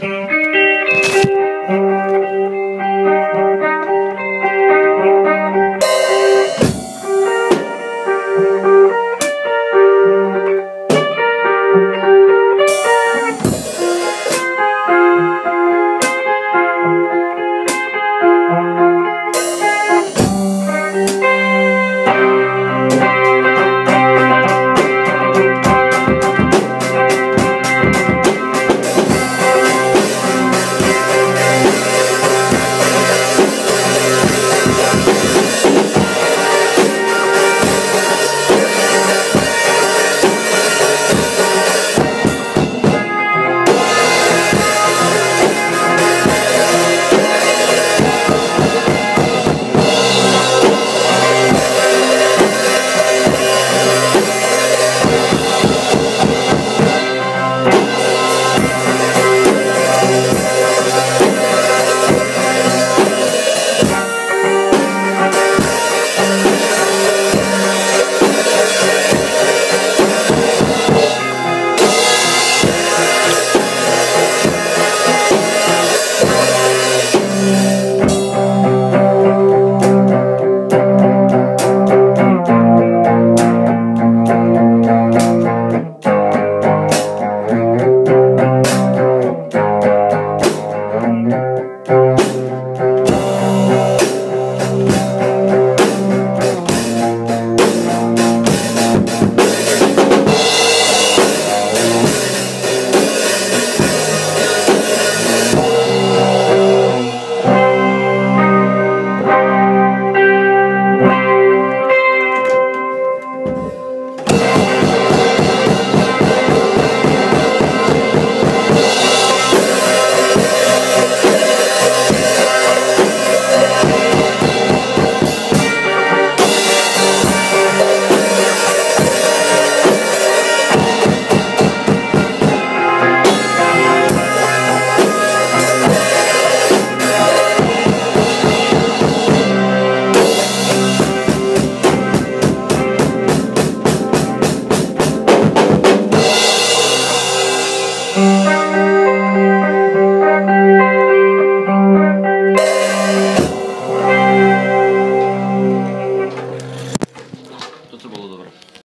Música